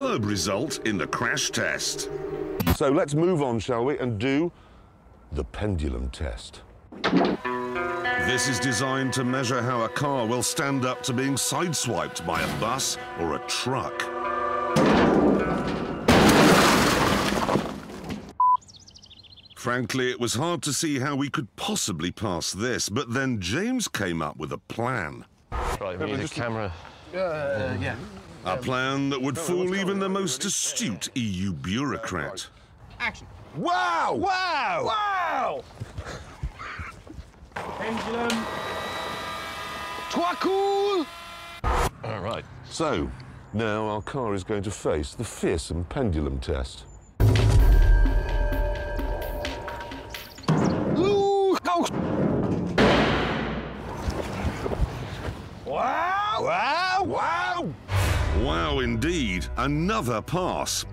Third result in the crash test. So let's move on, shall we, and do the pendulum test. This is designed to measure how a car will stand up to being sideswiped by a bus or a truck. Frankly, it was hard to see how we could possibly pass this, but then James came up with a plan. Right, we need a camera. Uh, yeah. A plan that would fool even the most astute EU bureaucrat. Action. Wow! Wow! Wow! Pendulum. Toi cool! All right. So, now our car is going to face the fearsome pendulum test. Ooh, oh. Wow! Wow! Wow! Wow, indeed. Another pass.